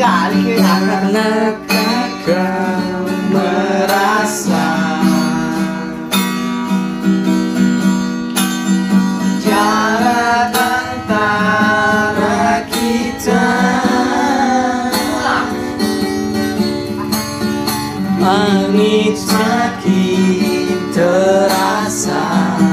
sekali. Pernahkah kau merasa Jarak antara kita Langit makin terasa.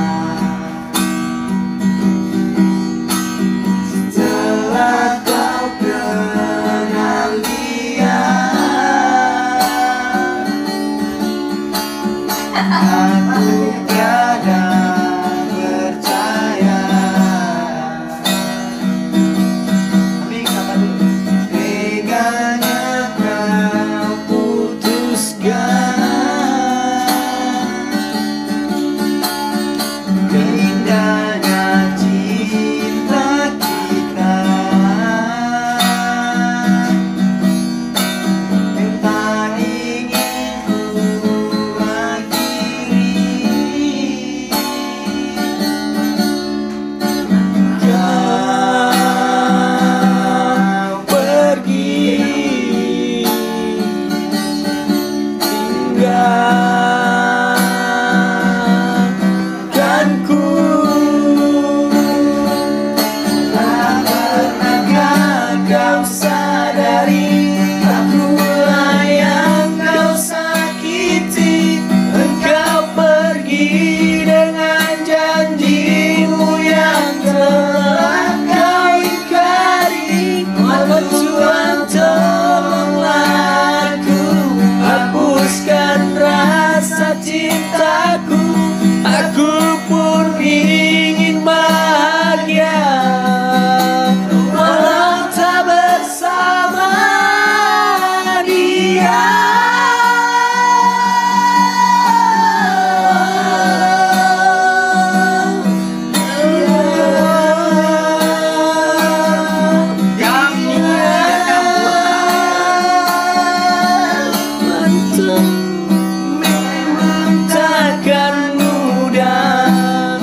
Takkan mudah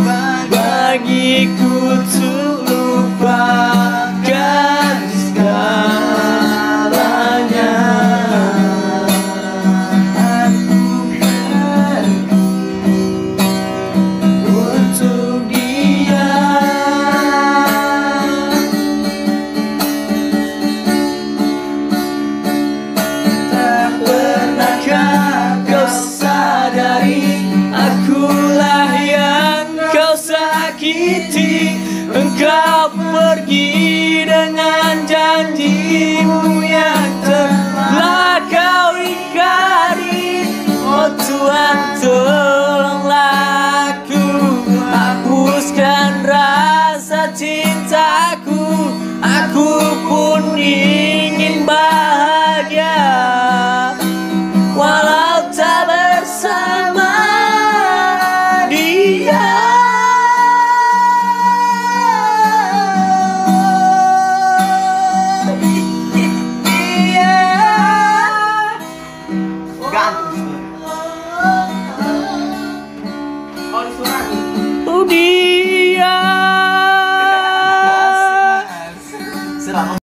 bagiku tuh. Kita engkau pergi. O bicho.